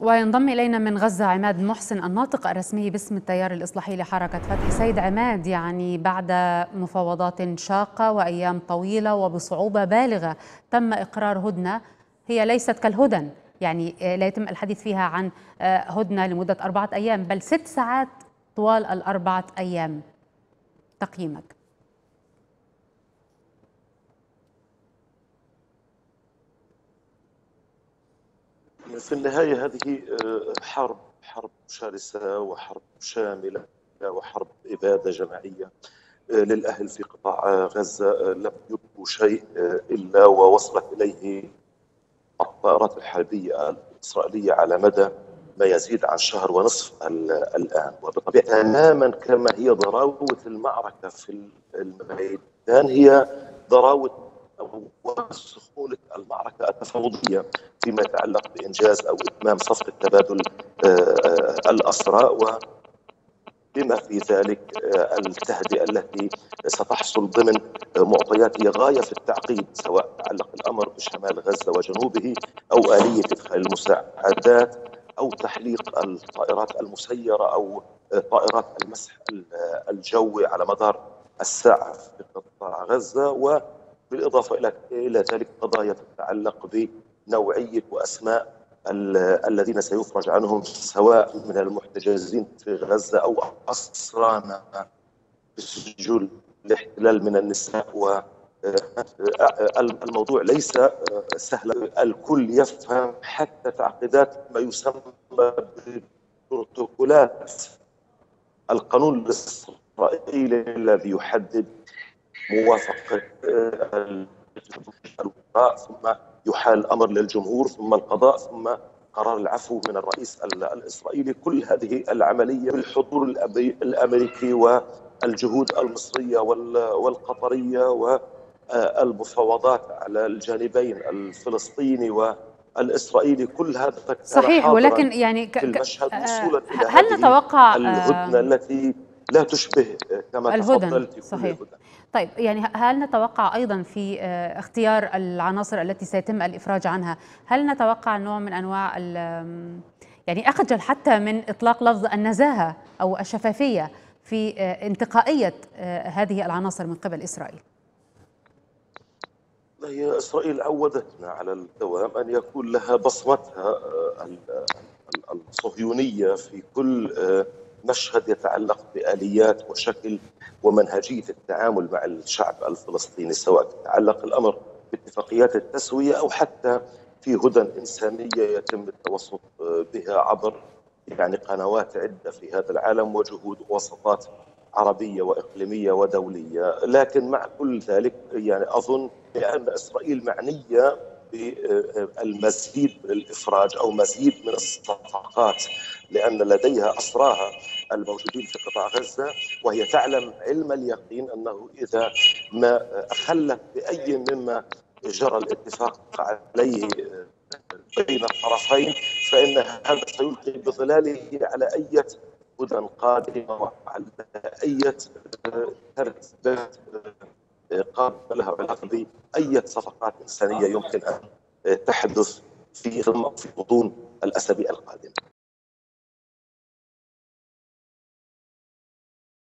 وينضم إلينا من غزة عماد محسن الناطق الرسمي باسم التيار الإصلاحي لحركة فتح سيد عماد يعني بعد مفاوضات شاقة وأيام طويلة وبصعوبة بالغة تم إقرار هدنة هي ليست كالهدن يعني لا يتم الحديث فيها عن هدنة لمدة أربعة أيام بل ست ساعات طوال الأربعة أيام تقييمك. في النهاية هذه حرب حرب شرسة وحرب شاملة وحرب إبادة جماعية للأهل في قطاع غزة لم يبقوا شيء إلا ووصلت إليه الطائرات الحربية الإسرائيلية على مدى ما يزيد عن شهر ونصف الآن. وبطبيعة تماما كما هي ضراوة المعركة في الميدان هي ضراوة وسخونة المعركة التفاوضية فيما يتعلق بإنجاز أو إتمام صفقة تبادل الأسرى وبما في ذلك التهدئة التي ستحصل ضمن معطيات هي غاية في التعقيد سواء تعلق الأمر بشمال غزة وجنوبه أو آلية إدخال المساعدات أو تحليق الطائرات المسيرة أو طائرات المسح الجوي على مدار الساعة في قطاع غزة و بالإضافة إلى إلى ذلك قضايا تتعلق بنوعية وأسماء الذين سيفرج عنهم سواء من المحتجزين في غزة أو أسرانا بسجون الاحتلال من النساء و الموضوع ليس سهلا الكل يفهم حتى تعقيدات ما يسمى ببروتوكولات القانون الإسرائيلي الذي يحدد الوزراء ثم يحال الأمر للجمهور ثم القضاء ثم قرار العفو من الرئيس الإسرائيلي. كل هذه العملية بالحضور الأمريكي والجهود المصرية والقطرية والمفاوضات على الجانبين الفلسطيني والإسرائيلي. كل هذا صحيح ولكن يعني ك... المشهد وصولا إلى هل نتوقع الهدنة التي لا تشبه كما الهدن صحيح. طيب يعني هل نتوقع أيضا في اختيار العناصر التي سيتم الإفراج عنها؟ هل نتوقع نوع من أنواع يعني أخجل حتى من إطلاق لفظ النزاهة أو الشفافية في انتقائية هذه العناصر من قبل إسرائيل؟ هي إسرائيل عودتنا على الدوام أن يكون لها بصمتها الصهيونية في كل مشهد يتعلق بآليات وشكل ومنهجية التعامل مع الشعب الفلسطيني سواء يتعلق الأمر باتفاقيات التسوية أو حتى في هدى إنسانية يتم التوسط بها عبر يعني قنوات عدة في هذا العالم وجهود وسطات عربية وإقليمية ودولية، لكن مع كل ذلك يعني أظن بأن إسرائيل معنية بالمزيد من الإفراج أو مزيد من الصفقات لأن لديها اسراها الموجودين في قطاع غزة وهي تعلم علم اليقين أنه إذا ما اخلت بأي مما جرى الاتفاق عليه بين الطرفين فإن هذا سيلقي بظلاله على أي هدى قادمة وعلى أي ترتيبات قابله لها. باي صفقات إنسانية يمكن أن تحدث في في غضون الأسابيع القادمة.